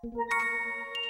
Música